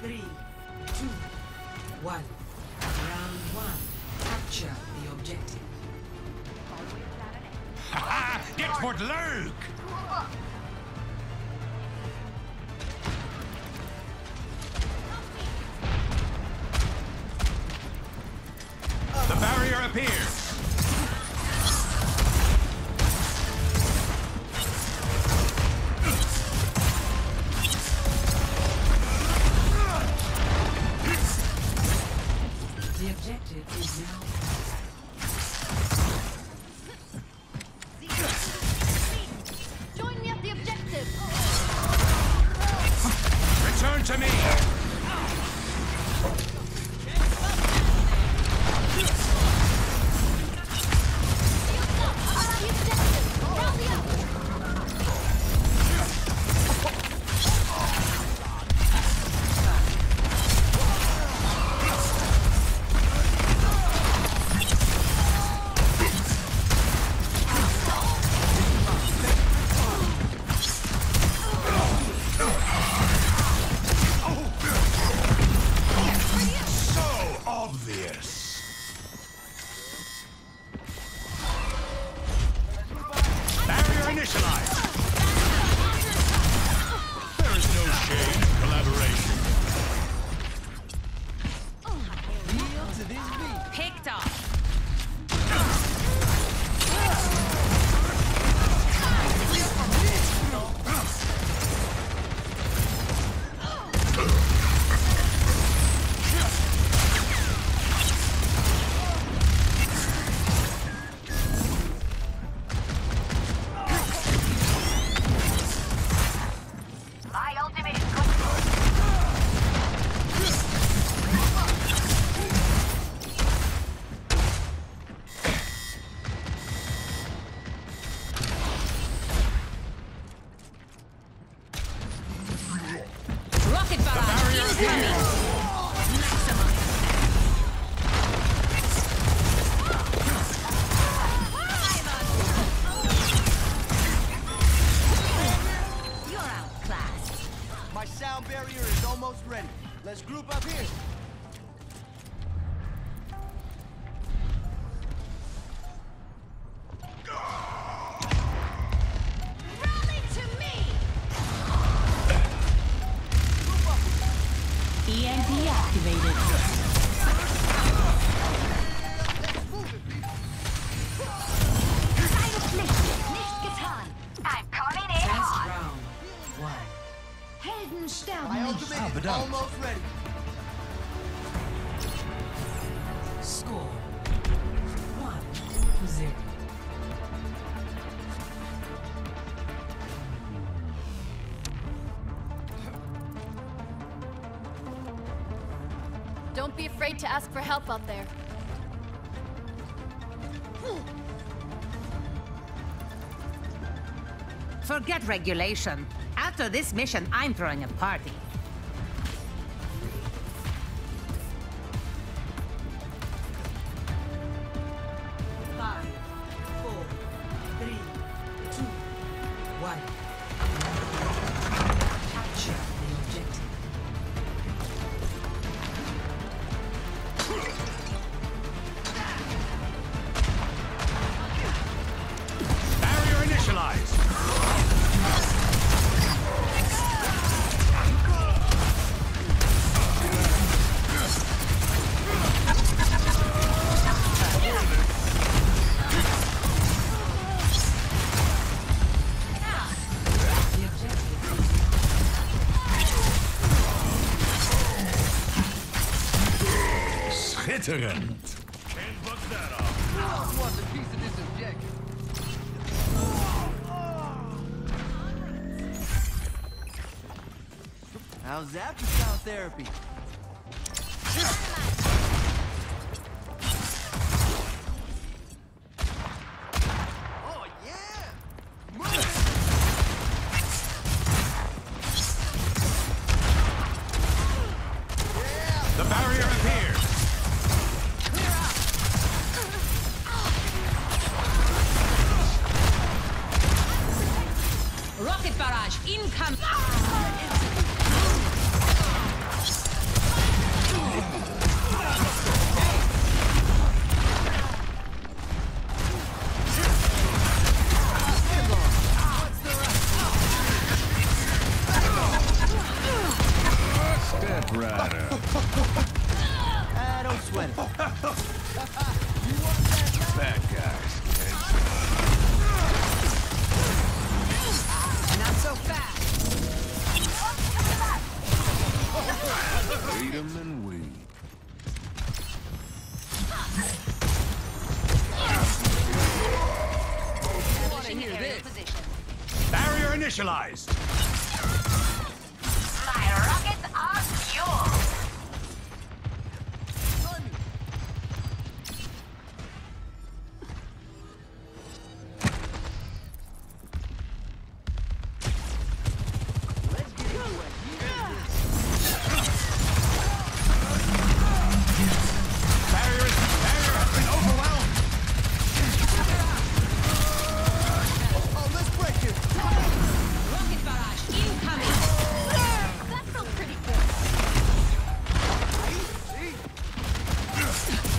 Three, two, one. Round one. Capture the objective. The barrier appears. Return to me! Barrier Don't be afraid to ask for help out there. Forget regulation. After this mission, I'm throwing a party. Schitterend. Can't bug that off. How's that for sound therapy? Barrage incoming. Barrier Yeah.